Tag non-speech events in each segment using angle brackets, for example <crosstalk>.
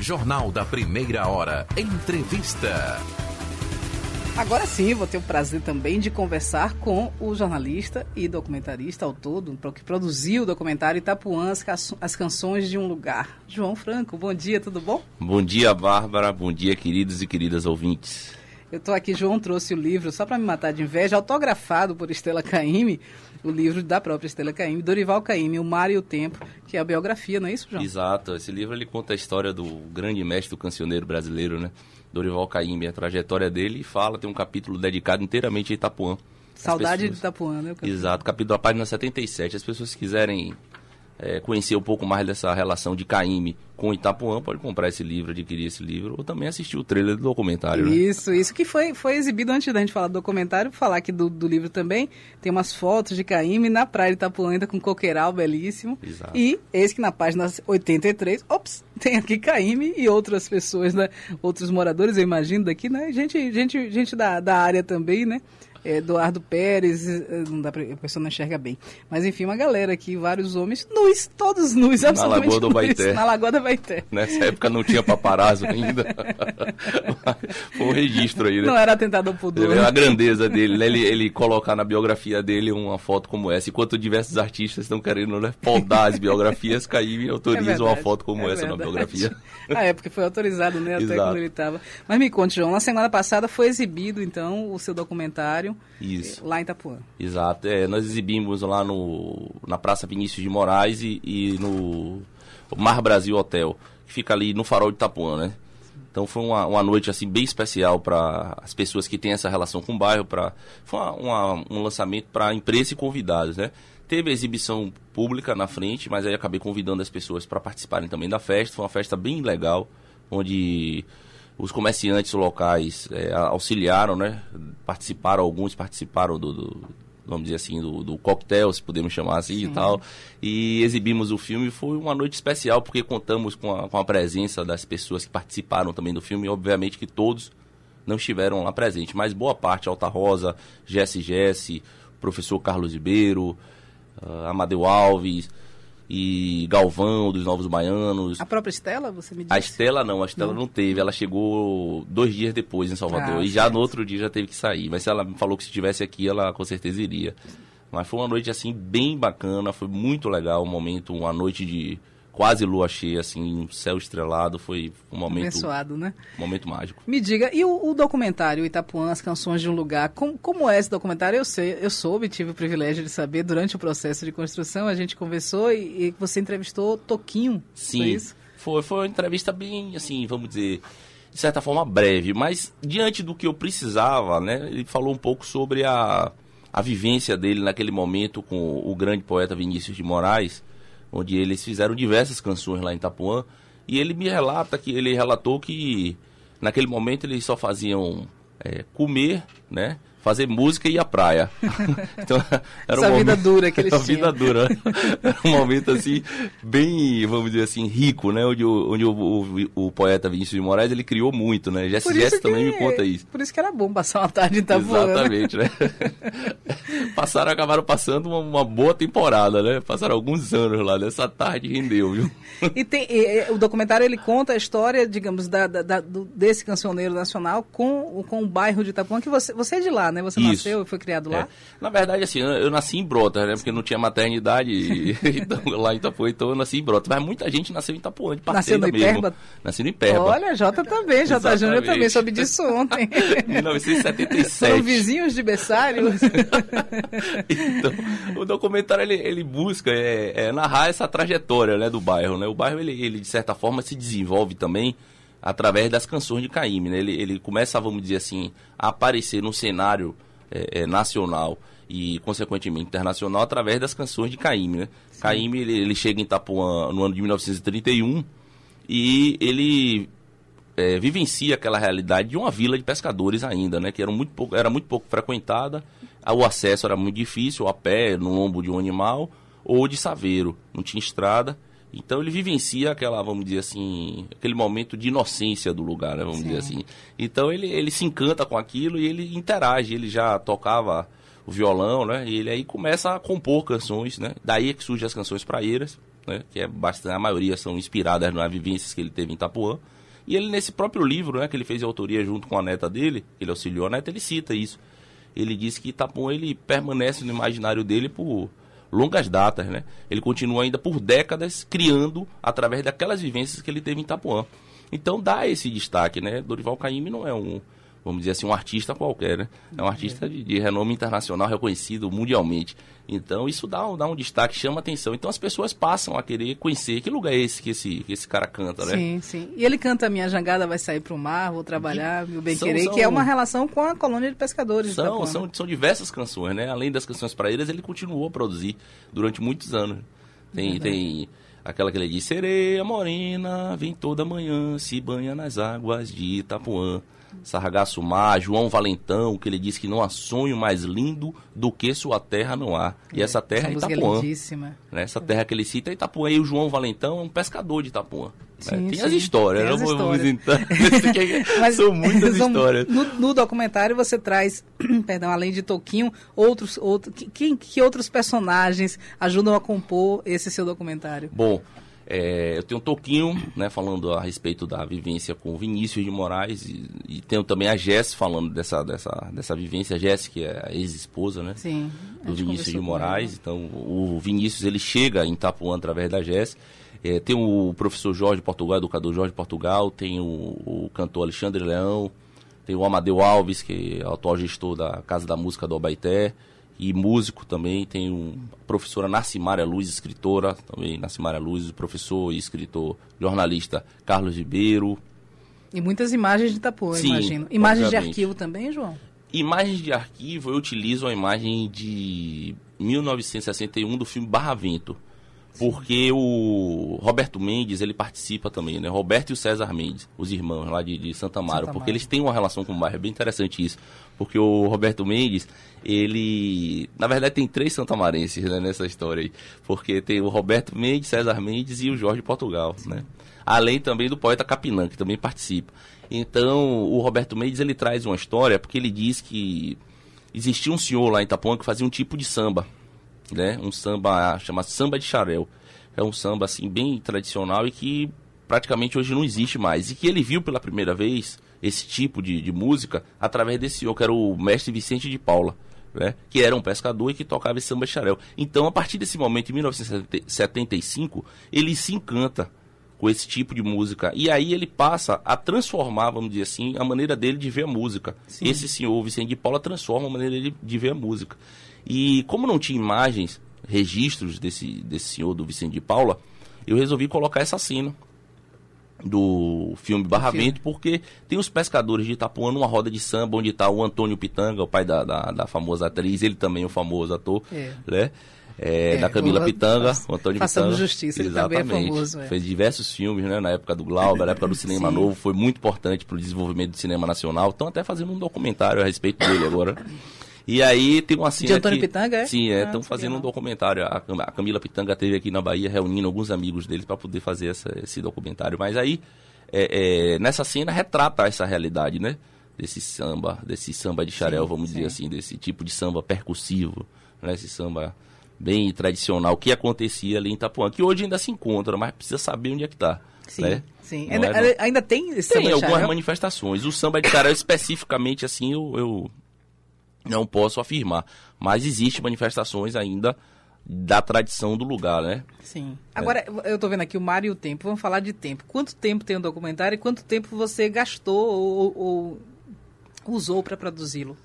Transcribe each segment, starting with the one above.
Jornal da Primeira Hora. Entrevista. Agora sim, vou ter o prazer também de conversar com o jornalista e documentarista, autor do, que produziu o documentário Itapuã, as, as Canções de um Lugar. João Franco, bom dia, tudo bom? Bom dia, Bárbara. Bom dia, queridos e queridas ouvintes. Eu estou aqui, João trouxe o livro, só para me matar de inveja, autografado por Estela Caime, o livro da própria Estela Caime, Dorival Caime, O Mar e o Tempo, que é a biografia, não é isso, João? Exato. Esse livro ele conta a história do grande mestre do cancioneiro brasileiro, né? Dorival Caymmi, a trajetória dele, e fala, tem um capítulo dedicado inteiramente a Itapuã. Saudade pessoas... de Itapuã, né? Exato, capítulo da página 77. As pessoas quiserem é, conhecer um pouco mais dessa relação de Caíme com Itapuã, pode comprar esse livro, adquirir esse livro, ou também assistir o trailer do documentário. Né? Isso, isso que foi, foi exibido antes da gente falar do documentário, falar aqui do, do livro também. Tem umas fotos de Caíme na praia de Itapuã, ainda com coqueiral belíssimo. Exato. E esse que na página 83, ops, tem aqui Caíme e outras pessoas, né? Outros moradores, eu imagino, daqui, né? Gente, gente, gente da, da área também, né? Eduardo Pérez, eh, não dá pra, a pessoa não enxerga bem. Mas enfim, uma galera aqui, vários homens nus, todos nus, absolutamente Na Lagoa do Baité. Na Lagoa do Baité. Nessa época não tinha paparazzo ainda. <laughs> Foi um registro aí, né? Não era atentado ao pudor. A grandeza dele, né? Ele, ele colocar na biografia dele uma foto como essa. Enquanto diversos artistas estão querendo né, podar as biografias, Caíme e autoriza é uma foto como é essa verdade. na biografia. A época foi autorizado, né? Até Exato. quando ele estava. Mas me conte, João, na semana passada foi exibido, então, o seu documentário isso. Lá em Itapuã. Exato. É, nós exibimos lá no, na Praça Vinícius de Moraes e, e no Mar Brasil Hotel, que fica ali no farol de Itapuã, né? Então foi uma, uma noite assim bem especial para as pessoas que têm essa relação com o bairro. Pra, foi uma, uma, um lançamento para imprensa e convidados, né? Teve a exibição pública na frente, mas aí acabei convidando as pessoas para participarem também da festa. Foi uma festa bem legal, onde os comerciantes locais é, auxiliaram, né? Participaram, alguns participaram do, do vamos dizer assim, do, do coquetel, se podemos chamar assim Sim. e tal. E exibimos o filme. Foi uma noite especial, porque contamos com a, com a presença das pessoas que participaram também do filme. E, obviamente que todos não estiveram lá presentes, mas boa parte, Alta Rosa, Jesse Jesse, professor Carlos Ribeiro, uh, Amadeu Alves, e Galvão, dos Novos Baianos. A própria Estela, você me disse? A Estela não, a Estela não, não teve. Ela chegou dois dias depois em Salvador. Ah, e já certo. no outro dia já teve que sair. Mas ela me falou que se estivesse aqui, ela com certeza iria. Mas foi uma noite, assim, bem bacana. Foi muito legal o momento, uma noite de quase lua cheia, assim, um céu estrelado, foi um momento... Abençoado, né? Um momento mágico. Me diga, e o, o documentário Itapuã, As Canções de um Lugar, com, como é esse documentário? Eu sei, eu soube, tive o privilégio de saber durante o processo de construção, a gente conversou e, e você entrevistou Toquinho, Sim, foi isso? Foi, foi uma entrevista bem, assim, vamos dizer, de certa forma breve, mas diante do que eu precisava, né, ele falou um pouco sobre a, a vivência dele naquele momento com o grande poeta Vinícius de Moraes, onde eles fizeram diversas canções lá em Itapuã. E ele me relata que ele relatou que naquele momento eles só faziam é, comer, né? Fazer música e ir à praia. <laughs> então, era Essa um vida dura que eles tinham. vida dura. Era um momento assim, bem, vamos dizer assim, rico, né? Onde o, onde o, o, o poeta Vinícius de Moraes, ele criou muito, né? Jesse Jesse também me conta isso. Por isso que era bom passar uma tarde em Itapuã. Exatamente, né? <laughs> Passaram, acabaram passando uma, uma, boa temporada, né? Passaram alguns anos lá, nessa tarde rendeu, viu? e tem, e, o documentário, ele conta a história, digamos, da, da, da do, desse cancioneiro nacional com, com o bairro de Itapuã, que você, você é de lá, né? Né? Você Isso. nasceu e foi criado lá? É. Na verdade, assim, eu, eu, nasci em Brotas, né? Porque não tinha maternidade <laughs> <laughs> então, lá em Itapuã, então eu nasci em Brotas. Mas muita gente nasceu em Itapuã, de Nasceu no Iperba? Nasci no Iperba. Olha, Jota também, Jota Júnior também, soube disso ontem. <laughs> 1977. São vizinhos de berçário. então, o documentário, ele, ele busca é, é, narrar essa trajetória né, do bairro, né? O bairro, ele, ele, de certa forma, se desenvolve também através das canções de Caíme. Né? Ele, ele começa, vamos dizer assim, a aparecer no cenário é, é, nacional e, consequentemente, internacional através das canções de Caíme. Né? Caíme, ele, ele, chega em Itapuã no ano de 1931 e ele é, vivencia aquela realidade de uma vila de pescadores ainda, né? que era muito pouco, era muito pouco frequentada, o acesso era muito difícil, a pé, no lombo de um animal ou de saveiro, não tinha estrada. Então ele vivencia aquela, vamos dizer assim, aquele momento de inocência do lugar, né, vamos Sim. dizer assim. Então ele, ele se encanta com aquilo e ele interage, ele já tocava o violão, né? E ele aí começa a compor canções, né? Daí é que surgem as canções praeiras, né, que é bastante, a maioria são inspiradas nas vivências que ele teve em Itapuã. E ele, nesse próprio livro, né, que ele fez a autoria junto com a neta dele, que ele auxiliou a neta, ele cita isso. Ele diz que Itapuã ele permanece no imaginário dele por longas datas, né? Ele continua ainda por décadas criando através daquelas vivências que ele teve em Itapuã. Então dá esse destaque, né? Dorival Caymmi não é um, vamos dizer assim, um artista qualquer, né? É um artista de, de renome internacional, reconhecido mundialmente. Então isso dá, dá um destaque, chama atenção. Então as pessoas passam a querer conhecer que lugar é esse que esse, que esse cara canta, né? Sim, sim. E ele canta Minha Jangada Vai Sair para o Mar, Vou Trabalhar, Meu Bem Querer, que é uma relação com a colônia de pescadores. São, são, são diversas canções, né? Além das canções para eles, ele continuou a produzir durante muitos anos. Tem, tem aquela que ele diz, Sereia morena, vem toda manhã, se banha nas águas de Itapuã. Sargaço Mar, João Valentão, que ele diz que não há sonho mais lindo do que sua terra não há. E é, essa terra é Itapuã. Né? Essa terra que ele cita é Itapuã. E o João Valentão é um pescador de Itapuã. Né? Sim, né? Tem sim. as histórias, Tem as não vamos entrar. <laughs> <laughs> Mas, são muitas histórias. No, no, documentário você traz, <clears throat> perdão, além de Toquinho, outros, outros que, que outros personagens ajudam a compor esse seu documentário? Bom, é, eu tenho um Toquinho, né, falando a respeito da vivência com o Vinícius de Moraes e, e tenho também a Jess falando dessa, dessa, dessa vivência, a Jess que é a ex-esposa, né, Sim, do Vinícius de Moraes. Então, o Vinícius ele chega em Itapuã através da Jess. É, tem o professor Jorge Portugal, educador Jorge Portugal, tem o, o cantor Alexandre Leão, tem o Amadeu Alves, que é o atual gestor da Casa da Música do Obaité e músico também. Tem um, a professora Narcimária Luz, escritora também, Narcimária Luz, professor e escritor, jornalista Carlos Ribeiro. E muitas imagens de Itapuã, Sim, imagino. Imagens obviamente. de arquivo também, João? Imagens de arquivo, eu utilizo a imagem de 1961 do filme Barra Vento. Porque o Roberto Mendes, ele participa também, né? Roberto e o César Mendes, os irmãos lá de, de Santa Amaro, porque eles têm uma relação com o bairro, é bem interessante isso. Porque o Roberto Mendes, ele... Na verdade, tem três santamarenses né, nessa história aí. Porque tem o Roberto Mendes, César Mendes e o Jorge Portugal, né? Além também do poeta Capinã, que também participa. Então, o Roberto Mendes, ele traz uma história, porque ele diz que existia um senhor lá em Itapuã que fazia um tipo de samba, né? Um samba chama samba de xarel. É um samba assim bem tradicional e que praticamente hoje não existe mais. E que ele viu pela primeira vez esse tipo de, de música através desse senhor, que era o mestre Vicente de Paula. Né? que era um pescador e que tocava esse samba de xarel. Então, a partir desse momento, em 1975, ele se encanta com esse tipo de música. E aí ele passa a transformar, vamos dizer assim, a maneira dele de ver a música. Sim. Esse senhor, Vicente de Paula, transforma a maneira dele de ver a música. E como não tinha imagens, registros desse, desse senhor do Vicente de Paula, eu resolvi colocar essa cena do filme Barra Vento, porque tem os pescadores de Itapuã numa roda de samba, onde está o Antônio Pitanga, o pai da, da, da, famosa atriz, ele também é um famoso ator, é. né? É, é, da Camila Pitanga, o Antônio Pitanga. justiça, Exatamente. ele também é famoso. É. Fez diversos filmes, né? Na época do Glauber, na época do <laughs> Cinema Novo, foi muito importante para o desenvolvimento do cinema nacional. Estão até fazendo um documentário a respeito dele agora. E aí tem uma cena. De Antônio que, Pitanga, é? Sim, estão é, ah, fazendo um documentário. A, a Camila Pitanga esteve aqui na Bahia reunindo alguns amigos deles para poder fazer essa, esse documentário. Mas aí, é, é, nessa cena, retrata essa realidade, né? Desse samba, desse samba de xarel, sim, vamos sim. dizer assim, desse tipo de samba percussivo, né? Esse samba bem tradicional que acontecia ali em Itapuã, que hoje ainda se encontra, mas precisa saber onde é que está. Sim, né? sim. Ainda, é, ainda, tem esse Tem algumas manifestações. O samba de xarel especificamente, assim, eu, eu não posso afirmar. Mas existem manifestações ainda da tradição do lugar, né? Sim. Agora, é. eu estou vendo aqui o mar e o tempo. Vamos falar de tempo. Quanto tempo tem um documentário e quanto tempo você gastou ou, ou usou para produzi-lo?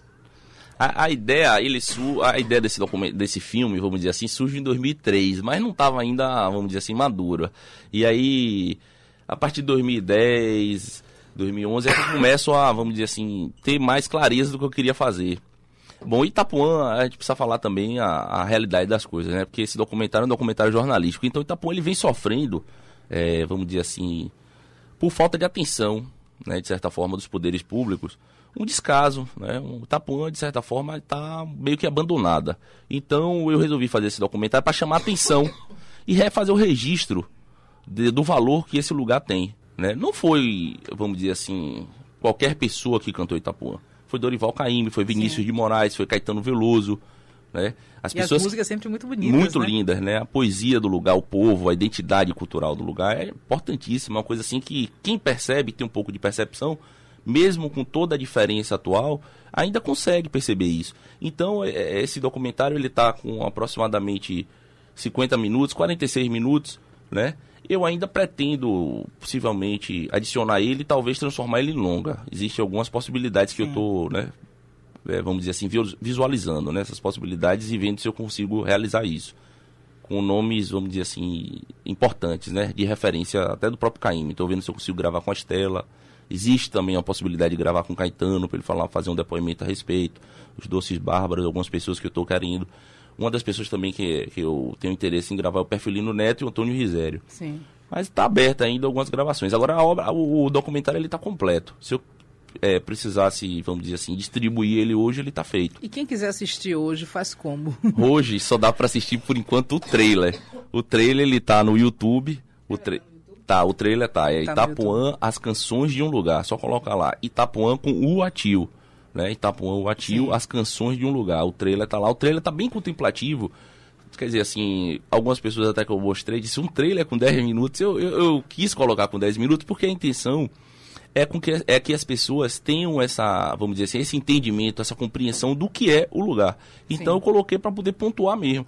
A, a, ideia, ele a ideia desse documento, desse filme, vamos dizer assim, surge em 2003, mas não estava ainda, vamos dizer assim, madura. E aí, a partir de 2010, 2011 é que eu começo a, vamos dizer assim, ter mais clareza do que eu queria fazer. Bom, Itapuã, a gente precisa falar também a, a realidade das coisas, né? Porque esse documentário é um documentário jornalístico. Então, Itapuã ele vem sofrendo, é, vamos dizer assim, por falta de atenção, né, de certa forma, dos poderes públicos. Um descaso, né? Um Itapuã, de certa forma, está meio que abandonada. Então, eu resolvi fazer esse documentário para chamar a atenção e refazer o registro de, do valor que esse lugar tem. Né? Não foi, vamos dizer assim, qualquer pessoa que cantou Itapuã foi Dorival Caymmi, foi Vinícius Sim. de Moraes, foi Caetano Veloso, né? As e pessoas, as músicas sempre muito bonitas, Muito né? lindas, né? A poesia do lugar, o povo, a identidade cultural do lugar é importantíssima, uma coisa assim que quem percebe, tem um pouco de percepção, mesmo com toda a diferença atual, ainda consegue perceber isso. Então, é, é, esse documentário ele está com aproximadamente 50 minutos, 46 minutos, né? Eu ainda pretendo, possivelmente, adicionar ele e talvez transformar ele em longa. Existem algumas possibilidades que Sim. eu estou, né, é, vamos dizer assim, visualizando né, essas possibilidades e vendo se eu consigo realizar isso. Com nomes, vamos dizer assim, importantes, né? De referência até do próprio Caíme. Estou vendo se eu consigo gravar com a Estela. Existe também a possibilidade de gravar com o Caetano, para ele falar, fazer um depoimento a respeito. Os Doces Bárbaros, algumas pessoas que eu estou querendo. Uma das pessoas também que, que eu tenho interesse em gravar é o Perfilino Neto e o Antônio Risério. Sim. Mas está aberto ainda algumas gravações. Agora a obra, o, o documentário ele está completo. Se eu é, precisasse, vamos dizer assim, distribuir ele hoje, ele está feito. E quem quiser assistir hoje, faz como? <laughs> Hoje só dá para assistir por enquanto o trailer. O trailer ele tá no YouTube. O tra... Tá, o trailer tá. É tá Itapuã, as canções de um lugar. Só coloca lá. Itapuã com o Atil. Né? Itapuã, o Atil, Sim. as canções de um lugar. O trailer tá lá. O trailer tá bem contemplativo. Quer dizer, assim, algumas pessoas até que eu mostrei, disse um trailer com 10 minutos. Eu, eu, eu quis colocar com 10 minutos porque a intenção é, com que, é que as pessoas tenham essa, vamos dizer assim, esse entendimento, essa compreensão do que é o lugar. Então Sim. eu coloquei para poder pontuar mesmo.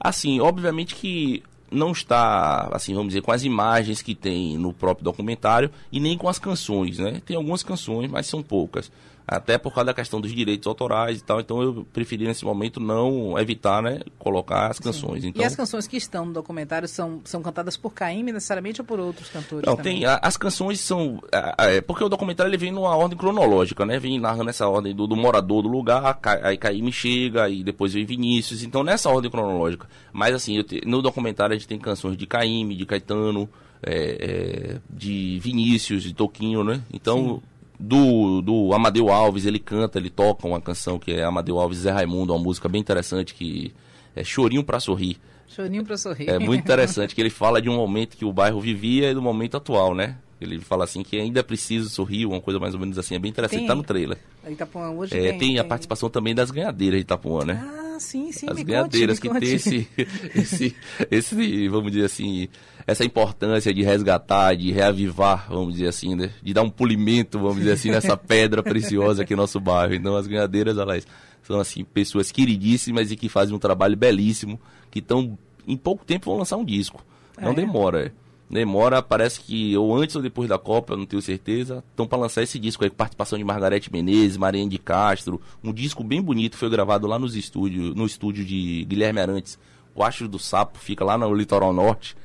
Assim, obviamente que não está, assim, vamos dizer, com as imagens que tem no próprio documentário e nem com as canções, né? Tem algumas canções, mas são poucas até por causa da questão dos direitos autorais e tal. Então eu preferi nesse momento não evitar, né, colocar as canções. Então, e as canções que estão no documentário são, são cantadas por Caíme necessariamente ou por outros cantores? Não, também? tem. A, as canções são. É, porque o documentário ele vem numa ordem cronológica, né? Vem narrando essa ordem do, do morador do lugar, aí Caíme chega, e depois vem Vinícius. Então nessa ordem cronológica. Mas assim, te, no documentário a gente tem canções de Caíme, de Caetano. É, é, de Vinícius, de Toquinho, né? Então, Sim do, do Amadeu Alves, ele canta, ele toca uma canção que é Amadeu Alves Zé Raimundo, uma música bem interessante que é Chorinho para Sorrir. Chorinho para Sorrir. É muito interessante, que ele fala de um momento que o bairro vivia e do momento atual, né? Ele fala assim que ainda é preciso sorrir, uma coisa mais ou menos assim, é bem interessante, tem, tá no trailer. Itapuã hoje é, tem, tem, a participação também das ganhadeiras de Itapuã, né? Ah, sim, sim, As ganhadeiras conte, que tem esse, <laughs> esse, esse, vamos dizer assim, essa importância de resgatar, de reavivar, vamos dizer assim, né? de dar um polimento, vamos dizer assim, nessa <laughs> pedra preciosa aqui no nosso bairro. Então as ganhadeiras, elas são assim pessoas queridíssimas e que fazem um trabalho belíssimo, que estão em pouco tempo vão lançar um disco. Não é. demora. É. Demora, parece que ou antes ou depois da Copa, não tenho certeza. Estão para lançar esse disco aí com participação de Margarete Menezes, Mariane de Castro. Um disco bem bonito, foi gravado lá nos estúdios, no estúdio de Guilherme Arantes. O Astro do Sapo fica lá no litoral norte.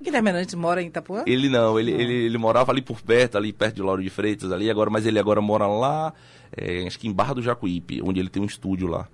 Guilherme Arantes mora em Itapuã? Ele não, ele, não. Ele, ele morava ali por perto, ali perto de Lauro de Freitas, ali agora, mas ele agora mora lá, é, acho que em Barra do Jacuípe, onde ele tem um estúdio lá.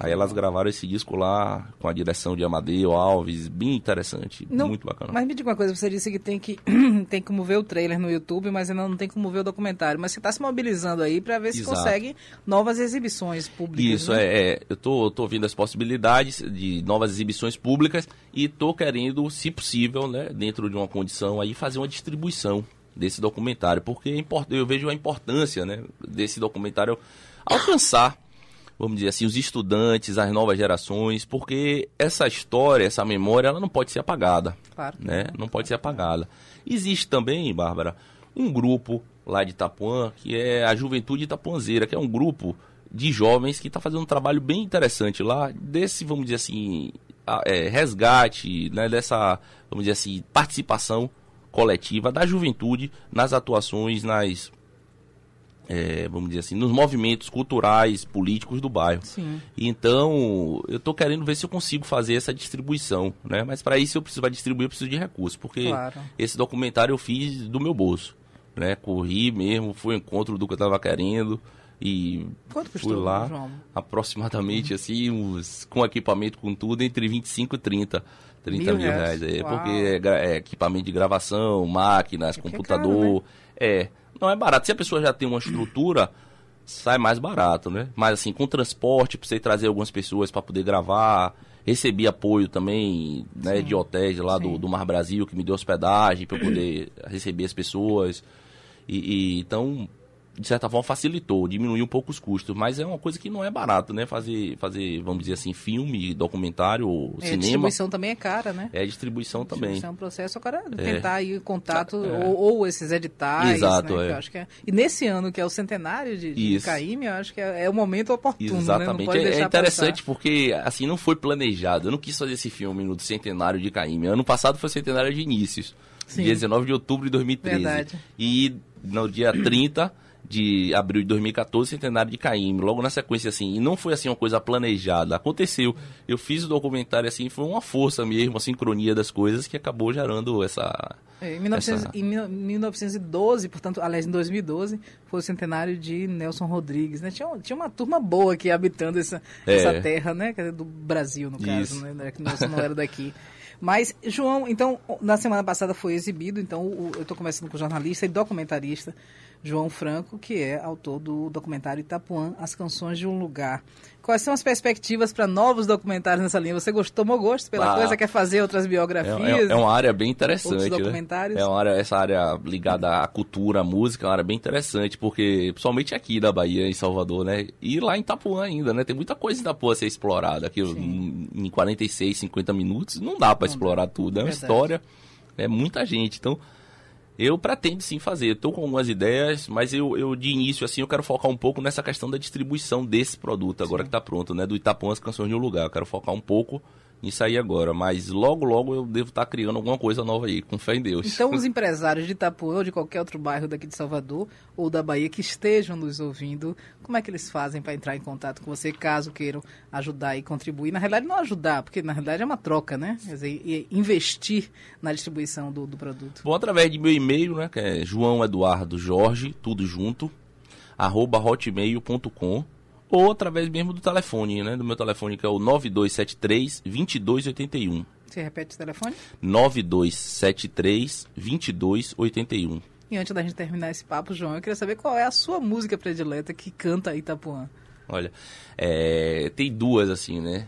Aí elas gravaram esse disco lá com a direção de Amadeu Alves, bem interessante, não, muito bacana. Mas me diga uma coisa, você disse que tem que <clears throat> tem como ver o trailer no YouTube, mas ainda não tem como ver o documentário. Mas você está se mobilizando aí para ver se Exato. consegue novas exibições públicas. Isso, né? é, é, eu tô, tô vendo as possibilidades de novas exibições públicas e tô querendo, se possível, né, dentro de uma condição aí, fazer uma distribuição desse documentário, porque é eu vejo a importância né, desse documentário alcançar vamos dizer assim, os estudantes, as novas gerações, porque essa história, essa memória, ela não pode ser apagada. Claro. Né? Não pode ser apagada. Existe também, Bárbara, um grupo lá de Itapuã, que é a Juventude Itapuanzeira, que é um grupo de jovens que está fazendo um trabalho bem interessante lá, desse, vamos dizer assim, é, resgate, né, dessa, vamos dizer assim, participação coletiva da juventude nas atuações, nas é, vamos dizer assim, nos movimentos culturais, políticos do bairro. Sim. Então, eu estou querendo ver se eu consigo fazer essa distribuição, né? Mas para isso eu preciso distribuir, eu preciso de recursos, porque claro. esse documentário eu fiz do meu bolso, né? Corri mesmo, fui ao encontro do que eu estava querendo e Quanto fui lá João? aproximadamente assim, uns, com equipamento com tudo entre 25 e 30 30 mil, mil reais, é, porque é, é, equipamento de gravação, máquinas, é computador, é, caro, né? é não é barato. Se a pessoa já tem uma estrutura, sai mais barato, né? Mas assim, com transporte, precisei trazer algumas pessoas para poder gravar. Recebi apoio também, né, Sim. de hotéis lá do, do, Mar Brasil, que me deu hospedagem para poder receber as pessoas. E, e, então, de certa forma, facilitou, diminuiu um pouco os custos, mas é uma coisa que não é barato, né? Fazer, fazer vamos dizer assim, filme, documentário, é, cinema. A distribuição também é cara, né? É, a distribuição também. Distribuição é um processo, agora é. tentar aí contato, é. ou, ou, esses editais, Exato, né? É. acho que é... E nesse ano, que é o centenário de, de Caíme, eu acho que é, é o momento oportuno, né? Exatamente. Né? é, interessante passar. porque, assim, não foi planejado. Eu não quis fazer esse filme no centenário de Caíme. Ano passado foi o centenário de inícios. Sim. Dia 19 de outubro de 2013. Verdade. E no dia 30 de abril de 2014, centenário de Caíme, logo na sequência assim, e não foi assim uma coisa planejada, aconteceu. Eu fiz o documentário assim, foi uma força mesmo, uma sincronia das coisas que acabou gerando essa é, em, 1900, essa... em 1912, portanto, aliás, em 2012, foi o centenário de Nelson Rodrigues, né? Tinha, tinha uma turma boa aqui habitando essa, é. essa terra, né? Do Brasil, no caso, Isso. né? Que Nelson não era daqui. Mas, João, então, na semana passada foi exibido, então eu estou conversando com o jornalista e documentarista João Franco, que é autor do documentário Itapuã, As Canções de um Lugar. Quais são as perspectivas para novos documentários nessa linha? Você gostou, tomou gosto pela ah, coisa, quer fazer outras biografias? É, é, é uma área bem interessante, né? documentários? É uma área, essa área ligada à cultura, à música, é uma área bem interessante, porque, principalmente aqui da Bahia, em Salvador, né? E lá em Itapuã ainda, né? Tem muita coisa em Itapuã a ser explorada. Aqui em, em 46, 50 minutos, não dá para explorar dá. tudo. É uma Verdade. história, é muita gente. Então, eu pretendo sim fazer. Estou com algumas ideias, mas eu, eu de início assim eu quero focar um pouco nessa questão da distribuição desse produto agora sim. que está pronto, né? Do Itapuã as canções de um lugar. Eu quero focar um pouco nisso aí agora, mas logo logo eu devo estar tá criando alguma coisa nova aí, com fé em Deus. Então os <laughs> empresários de Itapuã ou de qualquer outro bairro daqui de Salvador ou da Bahia que estejam nos ouvindo, como é que eles fazem para entrar em contato com você caso queiram ajudar e contribuir? Na realidade não ajudar, porque na realidade é uma troca, né? Quer dizer, investir na distribuição do, do produto. Bom, através de meu e-mail, né, que é João Eduardo Jorge, tudo junto, arroba hotmail.com ou através mesmo do telefone, né? Do meu telefone que é o 9273 2281. Você repete o telefone? 9273 2281. E antes da gente terminar esse papo, João, eu queria saber qual é a sua música predileta que canta Itapuã. Olha, é, tem duas assim, né?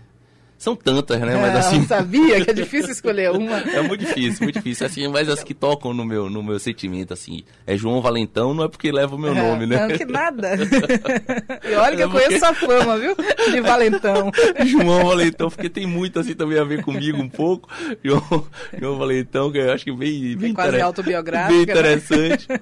São tantas, né? Mas assim. Eu sabia que é difícil escolher uma. <laughs> é muito difícil, muito difícil. Assim, mas as que tocam no meu, no meu sentimento, assim. É João Valentão, não é porque leva o meu é, nome, né? Não, que nada. <laughs> e olha que é eu porque... conheço a fama, viu? De Valentão. João Valentão, porque tem muito assim também a ver comigo um pouco. João, João Valentão, que eu acho que bem. bem quase inter... autobiográfica. Bem né? interessante. <laughs>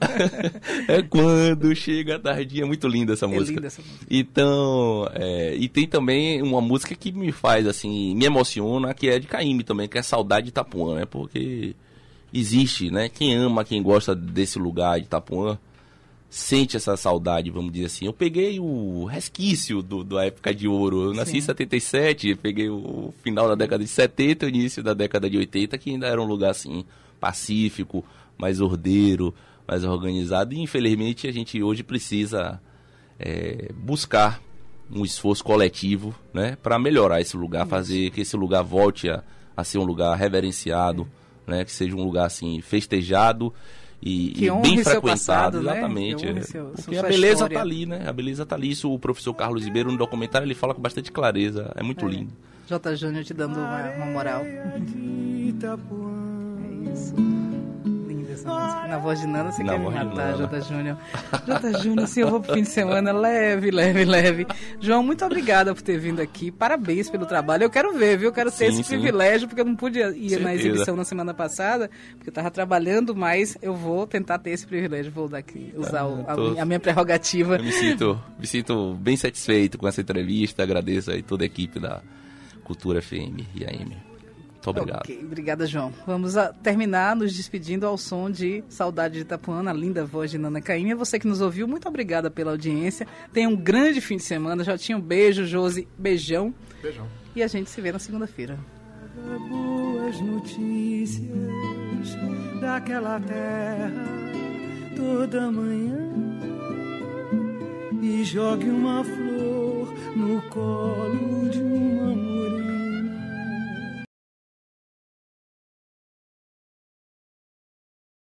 É quando chega a tardinha. É muito linda essa é música. Linda essa música. Então, é... e tem também uma música que me faz, assim, assim, me emociona, que é de Caíme também, que é Saudade de Itapuã, né? Porque existe, né? Quem ama, quem gosta desse lugar de Itapuã, sente essa saudade, vamos dizer assim. Eu peguei o resquício do, da época de ouro. Eu nasci Sim. em 77, peguei o final da década de 70 o início da década de 80, que ainda era um lugar assim, pacífico, mais ordeiro, mais organizado. E infelizmente a gente hoje precisa é, buscar um esforço coletivo, né, para melhorar esse lugar, fazer que esse lugar volte a, a ser um lugar reverenciado, né, que seja um lugar assim festejado e, e bem frequentado, passado, né? exatamente. Né? Seu, Porque a beleza história. tá ali, né? A beleza tá ali. Isso o professor Carlos Ribeiro no documentário ele fala com bastante clareza, é muito é. lindo. J. Júnior te dando uma, uma moral. É isso. Na voz de Nana, você Na quer me matar, Jota Júnior. Jota Júnior, assim, eu vou pro fim de semana leve, leve, leve. João, muito obrigada por ter vindo aqui. Parabéns pelo trabalho. Eu quero ver, viu? Eu quero ter sim, esse sim. privilégio, porque eu não pude ir Certeza. na exibição na semana passada, porque eu tava trabalhando, mas eu vou tentar ter esse privilégio. Vou daqui, usar o, a, a, minha prerrogativa. Eu me sinto, me sinto bem satisfeito com essa entrevista. Agradeço aí toda a equipe da Cultura FM e AM. Muito obrigado. Okay, obrigada, João. Vamos a, terminar nos despedindo ao som de Saudade de Itapuã, a linda voz de Nana Caymmi. Você que nos ouviu, muito obrigada pela audiência. Tenha um grande fim de semana. Já tinha um beijo, Josi. Beijão. Beijão. E a gente se vê na segunda-feira. Boas notícias daquela terra toda manhã e jogue uma flor no colo de uma mulher